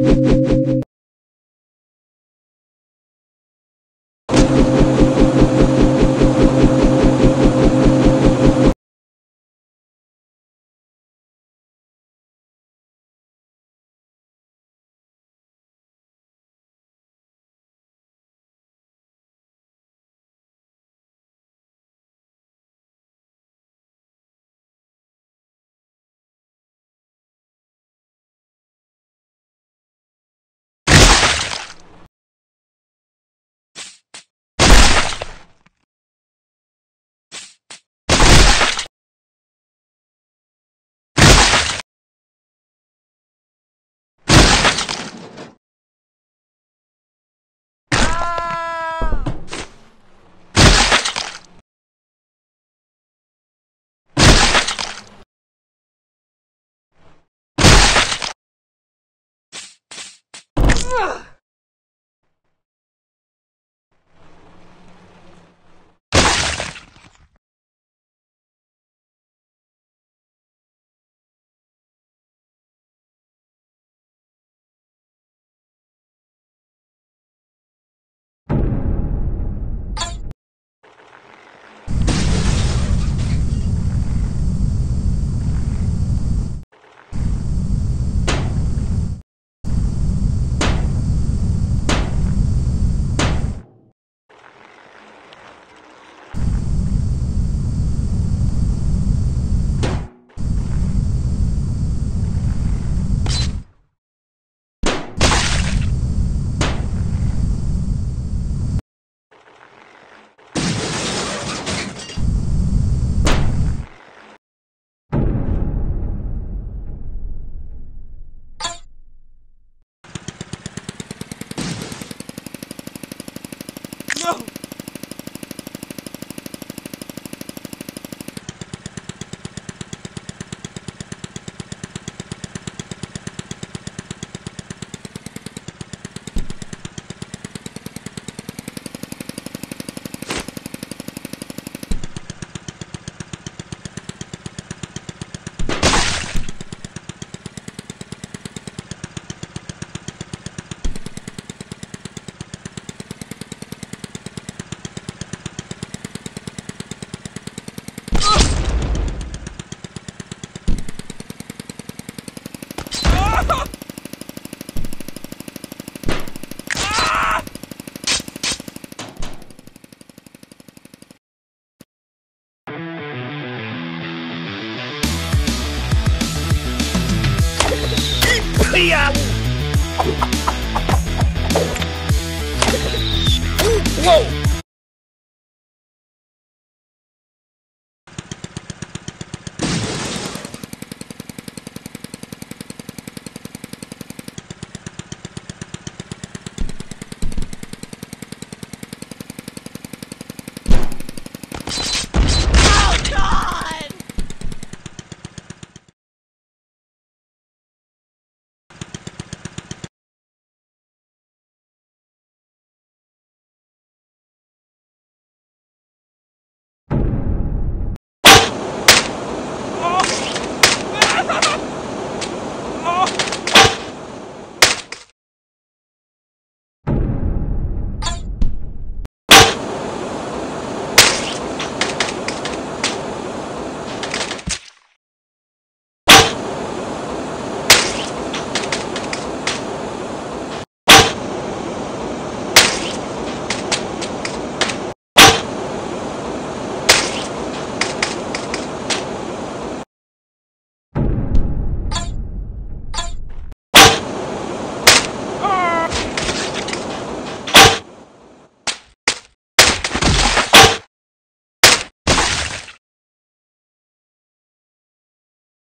Thank you. Ugh. Whoa!